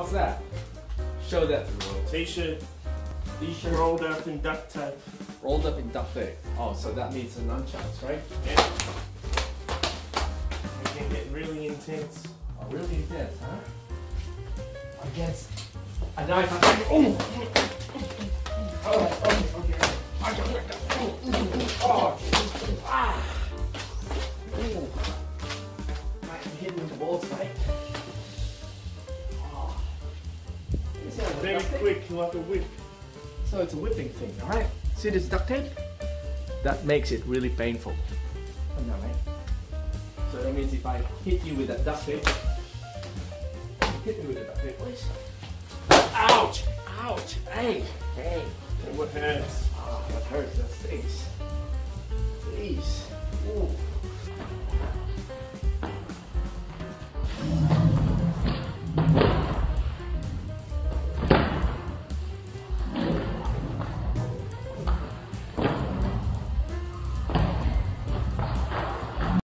What's that? Show that to the. T-shirt rolled up in duct tape. rolled up in duct tape. Oh, so that means the nunchucks, right? Yeah. It can get really intense. Oh, really intense, huh? Against a knife. Oh! Oh, okay. Oh, ah! Ooh. Might be hitting the balls, Very quick, like a whip. So it's a whipping thing, alright? See this duct tape? That makes it really painful. Right? So that means if I hit you with that duct tape, hit me with the duct tape, please. Ouch! Ouch! Hey! Hey! What hurts? Ah, that hurts, that stings. Please. Ooh.